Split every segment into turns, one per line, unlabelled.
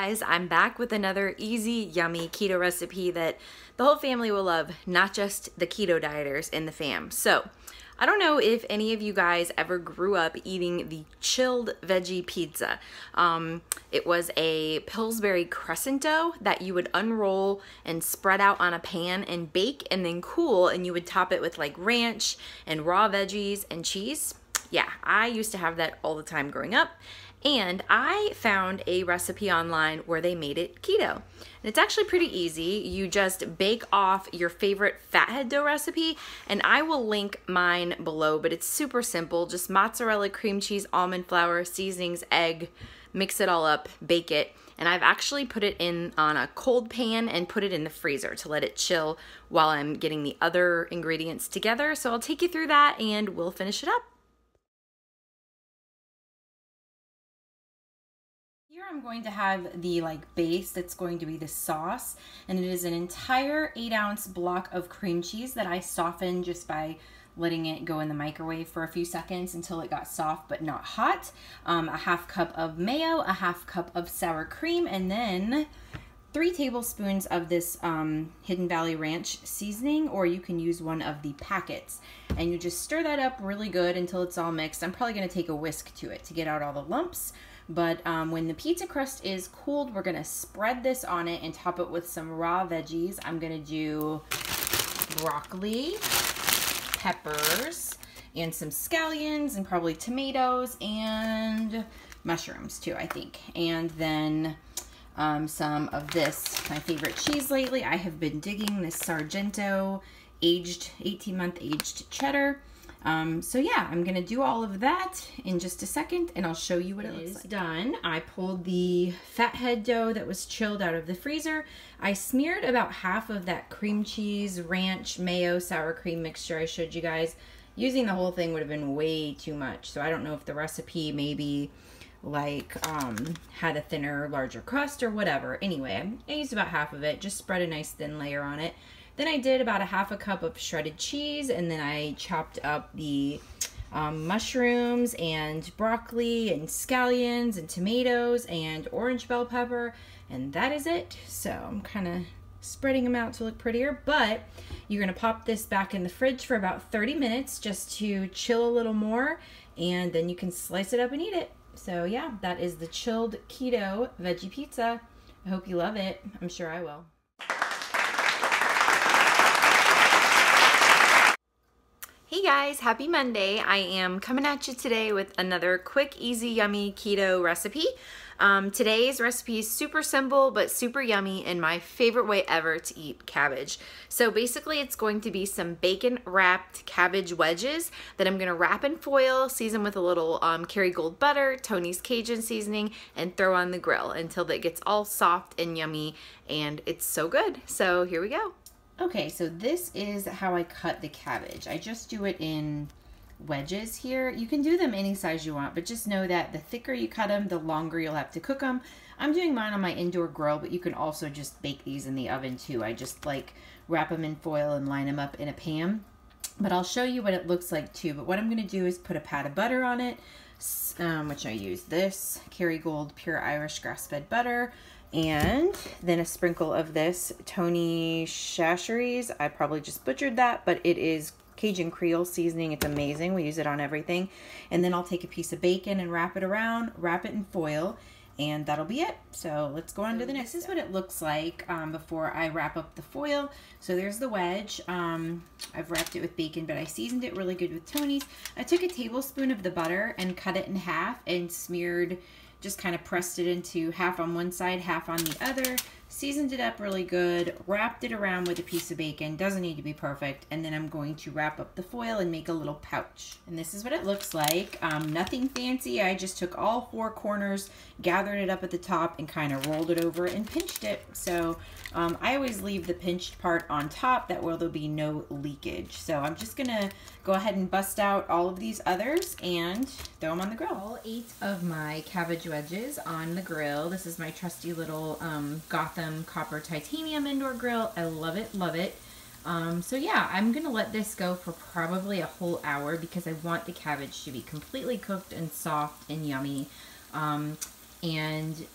guys, I'm back with another easy, yummy keto recipe that the whole family will love, not just the keto dieters in the fam. So, I don't know if any of you guys ever grew up eating the chilled veggie pizza. Um, it was a Pillsbury crescent dough that you would unroll and spread out on a pan and bake and then cool, and you would top it with like ranch and raw veggies and cheese. Yeah, I used to have that all the time growing up. And I found a recipe online where they made it keto. And it's actually pretty easy. You just bake off your favorite fathead dough recipe, and I will link mine below, but it's super simple. Just mozzarella, cream cheese, almond flour, seasonings, egg, mix it all up, bake it. And I've actually put it in on a cold pan and put it in the freezer to let it chill while I'm getting the other ingredients together. So I'll take you through that and we'll finish it up. I'm going to have the like base that's going to be the sauce and it is an entire eight ounce block of cream cheese that I softened just by letting it go in the microwave for a few seconds until it got soft but not hot. Um, a half cup of mayo, a half cup of sour cream, and then three tablespoons of this um, Hidden Valley Ranch seasoning, or you can use one of the packets. And you just stir that up really good until it's all mixed. I'm probably gonna take a whisk to it to get out all the lumps. But um, when the pizza crust is cooled, we're gonna spread this on it and top it with some raw veggies. I'm gonna do broccoli, peppers, and some scallions and probably tomatoes and mushrooms too, I think. And then um, some of this, my favorite cheese lately. I have been digging this Sargento aged, 18 month aged cheddar. Um, so yeah, I'm gonna do all of that in just a second and I'll show you what it, it looks like. done. I pulled the fathead dough that was chilled out of the freezer. I smeared about half of that cream cheese, ranch, mayo, sour cream mixture I showed you guys. Using the whole thing would have been way too much. So I don't know if the recipe maybe like um, had a thinner, larger crust or whatever. Anyway, I used about half of it. Just spread a nice thin layer on it. Then I did about a half a cup of shredded cheese and then I chopped up the um, mushrooms and broccoli and scallions and tomatoes and orange bell pepper and that is it. So I'm kind of spreading them out to look prettier, but you're gonna pop this back in the fridge for about 30 minutes just to chill a little more and then you can slice it up and eat it. So yeah, that is the chilled keto veggie pizza. I hope you love it. I'm sure I will. Hey guys, happy Monday. I am coming at you today with another quick, easy, yummy keto recipe. Um, today's recipe is super simple but super yummy and my favorite way ever to eat cabbage. So basically it's going to be some bacon wrapped cabbage wedges that I'm going to wrap in foil, season with a little um, Kerrygold butter, Tony's Cajun seasoning, and throw on the grill until it gets all soft and yummy and it's so good. So here we go. Okay, so this is how I cut the cabbage. I just do it in wedges here. You can do them any size you want, but just know that the thicker you cut them, the longer you'll have to cook them. I'm doing mine on my indoor grill, but you can also just bake these in the oven too. I just like wrap them in foil and line them up in a pan. But I'll show you what it looks like too. But what I'm going to do is put a pat of butter on it, um, which I use this Kerrygold Pure Irish Grass-Fed Butter. And then a sprinkle of this Tony Chachere's. I probably just butchered that, but it is Cajun Creole seasoning. It's amazing. We use it on everything. And then I'll take a piece of bacon and wrap it around, wrap it in foil, and that'll be it. So let's go on to the next. This is what it looks like um, before I wrap up the foil. So there's the wedge. Um, I've wrapped it with bacon, but I seasoned it really good with Tony's. I took a tablespoon of the butter and cut it in half and smeared just kind of pressed it into half on one side, half on the other, seasoned it up really good, wrapped it around with a piece of bacon, doesn't need to be perfect, and then I'm going to wrap up the foil and make a little pouch. And this is what it looks like. Um, nothing fancy, I just took all four corners, gathered it up at the top, and kind of rolled it over and pinched it. So um, I always leave the pinched part on top, that way there'll be no leakage. So I'm just gonna go ahead and bust out all of these others and throw them on the grill. All eight of my cabbage wedges on the grill. This is my trusty little um, copper titanium indoor grill. I love it, love it. Um, so yeah, I'm gonna let this go for probably a whole hour because I want the cabbage to be completely cooked and soft and yummy. Um, and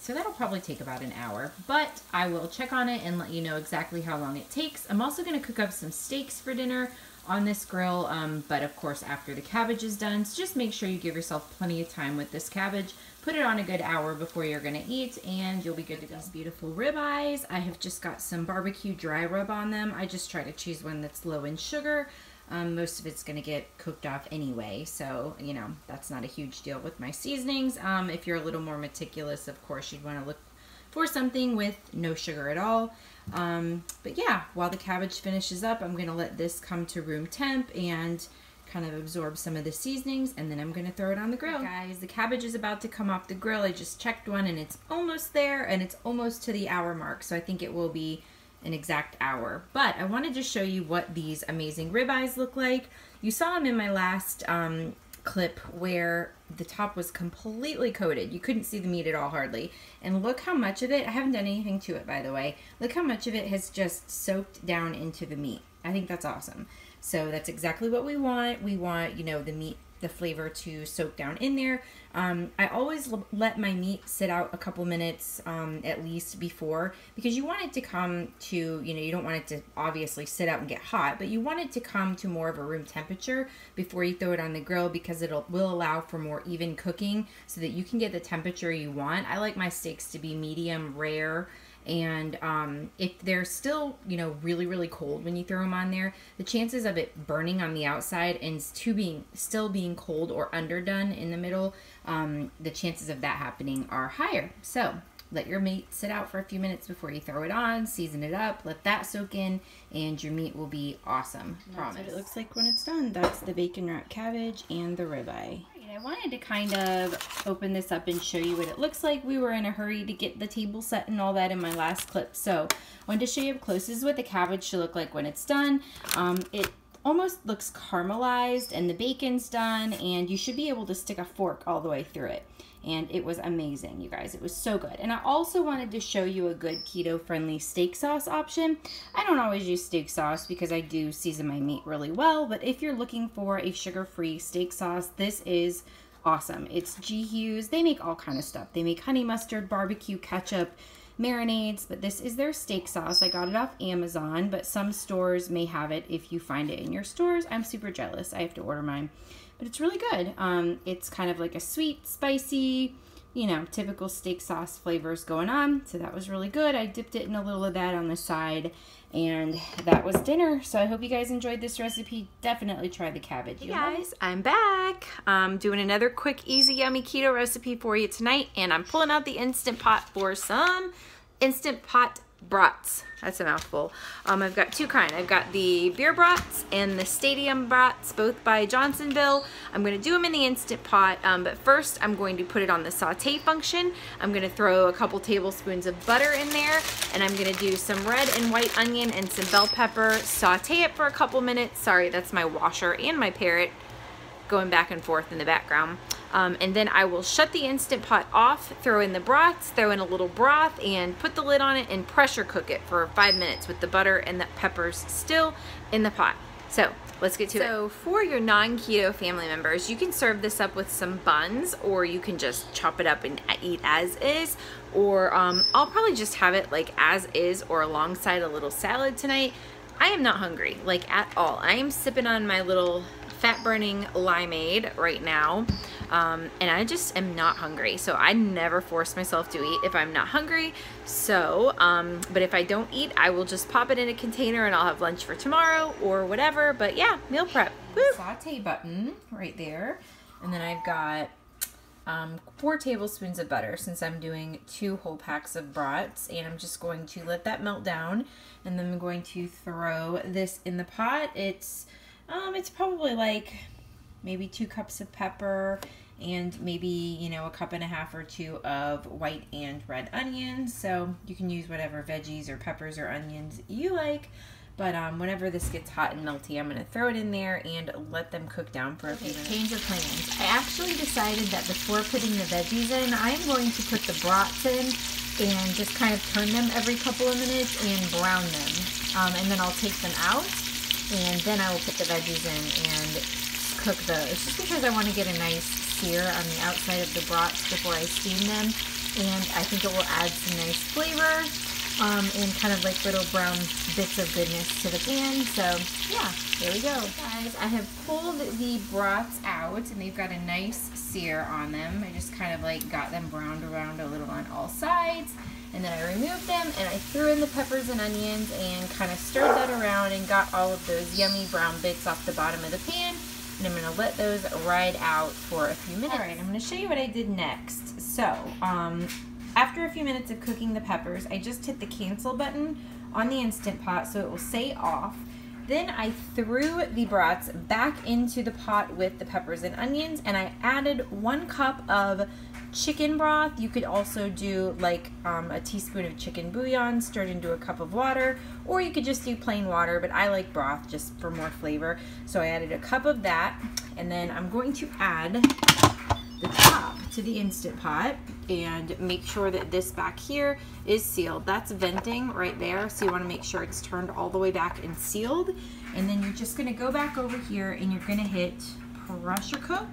So that'll probably take about an hour, but I will check on it and let you know exactly how long it takes. I'm also gonna cook up some steaks for dinner on this grill, um, but of course after the cabbage is done. So just make sure you give yourself plenty of time with this cabbage. Put it on a good hour before you're gonna eat and you'll be good to go. These beautiful ribeyes. I have just got some barbecue dry rub on them. I just try to choose one that's low in sugar. Um, most of it's going to get cooked off anyway, so, you know, that's not a huge deal with my seasonings. Um, if you're a little more meticulous, of course, you'd want to look for something with no sugar at all. Um, but yeah, while the cabbage finishes up, I'm going to let this come to room temp and kind of absorb some of the seasonings and then I'm going to throw it on the grill. guys, the cabbage is about to come off the grill. I just checked one and it's almost there and it's almost to the hour mark. So I think it will be an exact hour. But I wanted to show you what these amazing ribeyes look like. You saw them in my last um, clip where the top was completely coated. You couldn't see the meat at all hardly. And look how much of it, I haven't done anything to it by the way, look how much of it has just soaked down into the meat. I think that's awesome. So that's exactly what we want. We want, you know, the meat the flavor to soak down in there. Um, I always let my meat sit out a couple minutes um, at least before because you want it to come to, you know, you don't want it to obviously sit out and get hot, but you want it to come to more of a room temperature before you throw it on the grill because it will allow for more even cooking so that you can get the temperature you want. I like my steaks to be medium rare and um, if they're still you know really really cold when you throw them on there the chances of it burning on the outside and to being still being cold or underdone in the middle um, the chances of that happening are higher. So let your meat sit out for a few minutes before you throw it on season it up let that soak in and your meat will be awesome.
Promise That's what it looks like when it's done. That's the bacon wrap cabbage and the ribeye
I wanted to kind of open this up and show you what it looks like. We were in a hurry to get the table set and all that in my last clip. So I wanted to show you up close. This is what the cabbage should look like when it's done. Um, it almost looks caramelized and the bacon's done and you should be able to stick a fork all the way through it and it was amazing you guys. It was so good. And I also wanted to show you a good keto friendly steak sauce option. I don't always use steak sauce because I do season my meat really well but if you're looking for a sugar-free steak sauce this is awesome. It's G Hughes they make all kind of stuff. They make honey mustard barbecue ketchup marinades, but this is their steak sauce. I got it off Amazon, but some stores may have it if you find it in your stores. I'm super jealous. I have to order mine but it's really good. Um, it's kind of like a sweet, spicy, you know, typical steak sauce flavors going on. So that was really good. I dipped it in a little of that on the side and that was dinner. So I hope you guys enjoyed this recipe. Definitely try the cabbage. Hey guys, I'm back. I'm doing another quick, easy, yummy keto recipe for you tonight. And I'm pulling out the Instant Pot for some Instant Pot brats. That's a mouthful. Um, I've got two kind. I've got the beer brats and the stadium brats, both by Johnsonville. I'm going to do them in the Instant Pot, um, but first I'm going to put it on the saute function. I'm going to throw a couple tablespoons of butter in there, and I'm going to do some red and white onion and some bell pepper, saute it for a couple minutes. Sorry, that's my washer and my parrot going back and forth in the background. Um, and then I will shut the Instant Pot off, throw in the broths, throw in a little broth, and put the lid on it and pressure cook it for five minutes with the butter and the peppers still in the pot. So let's get to so it. So for your non-keto family members, you can serve this up with some buns or you can just chop it up and eat as is. Or um, I'll probably just have it like as is or alongside a little salad tonight. I am not hungry, like at all. I am sipping on my little fat burning limeade right now um, and I just am not hungry. So I never force myself to eat if I'm not hungry. So um, but if I don't eat I will just pop it in a container and I'll have lunch for tomorrow or whatever. But yeah meal prep. Woo. saute button right there. And then I've got um, four tablespoons of butter since I'm doing two whole packs of brats. And I'm just going to let that melt down. And then I'm going to throw this in the pot. It's um, it's probably like maybe two cups of pepper and maybe, you know, a cup and a half or two of white and red onions. So you can use whatever veggies or peppers or onions you like. But um, whenever this gets hot and melty, I'm going to throw it in there and let them cook down for a few minutes. Change of plans. I actually decided that before putting the veggies in, I'm going to put the brats in and just kind of turn them every couple of minutes and brown them. Um, and then I'll take them out and then I will put the veggies in and cook those just because I want to get a nice sear on the outside of the brats before I steam them and I think it will add some nice flavor um, and kind of like little brown bits of goodness to the pan. So yeah, there we go. Guys, I have pulled the brats out and they've got a nice sear on them. I just kind of like got them browned around a little on all sides. And then I removed them and I threw in the peppers and onions and kind of stirred that around and got all of those yummy brown bits off the bottom of the pan. And I'm gonna let those ride out for a few minutes. All right, I'm gonna show you what I did next. So, um, after a few minutes of cooking the peppers, I just hit the cancel button on the Instant Pot so it will say off. Then I threw the brats back into the pot with the peppers and onions and I added one cup of chicken broth. You could also do like um, a teaspoon of chicken bouillon stirred into a cup of water or you could just do plain water but I like broth just for more flavor. So I added a cup of that and then I'm going to add the top to the Instant Pot and make sure that this back here is sealed. That's venting right there, so you wanna make sure it's turned all the way back and sealed. And then you're just gonna go back over here and you're gonna hit pressure cook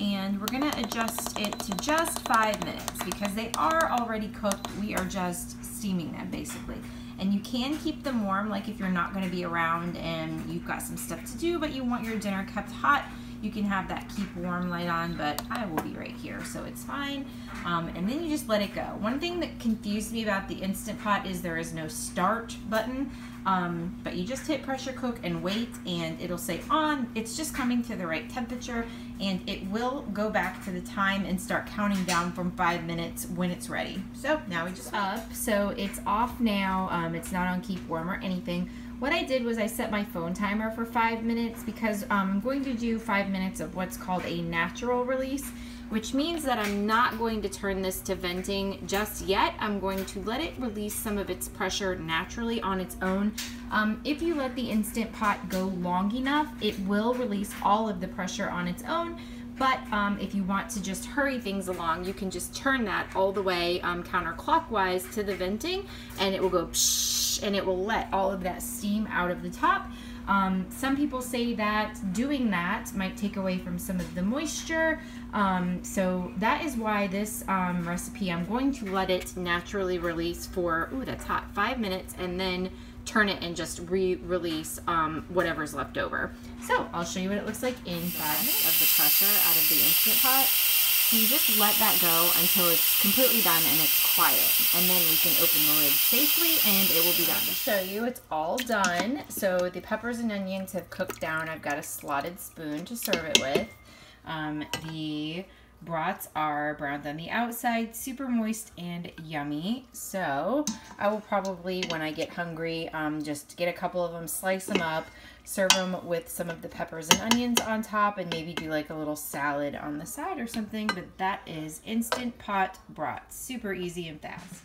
and we're gonna adjust it to just five minutes because they are already cooked. We are just steaming them basically. And you can keep them warm, like if you're not gonna be around and you've got some stuff to do, but you want your dinner kept hot, you can have that keep warm light on, but I will be right here, so it's fine. Um, and then you just let it go. One thing that confused me about the Instant Pot is there is no start button, um, but you just hit pressure cook and wait, and it'll say on. It's just coming to the right temperature, and it will go back to the time and start counting down from five minutes when it's ready. So now we just up. So it's off now. Um, it's not on keep warm or anything. What I did was I set my phone timer for five minutes because I'm going to do five minutes of what's called a natural release, which means that I'm not going to turn this to venting just yet. I'm going to let it release some of its pressure naturally on its own. Um, if you let the Instant Pot go long enough, it will release all of the pressure on its own, but um, if you want to just hurry things along, you can just turn that all the way um, counterclockwise to the venting and it will go psh, and it will let all of that steam out of the top. Um, some people say that doing that might take away from some of the moisture. Um, so that is why this um, recipe, I'm going to let it naturally release for, ooh, that's hot, five minutes and then turn it and just re-release um, whatever's left over. So I'll show you what it looks like in five minutes of the pressure out of the Instant Pot. So you just let that go until it's completely done and it's quiet. And then we can open the lid safely and it will be done. To show you, it's all done. So the peppers and onions have cooked down. I've got a slotted spoon to serve it with. Um, the brats are browned on the outside, super moist and yummy. So I will probably, when I get hungry, um, just get a couple of them, slice them up, serve them with some of the peppers and onions on top, and maybe do like a little salad on the side or something. But that is Instant Pot Brats. Super easy and fast.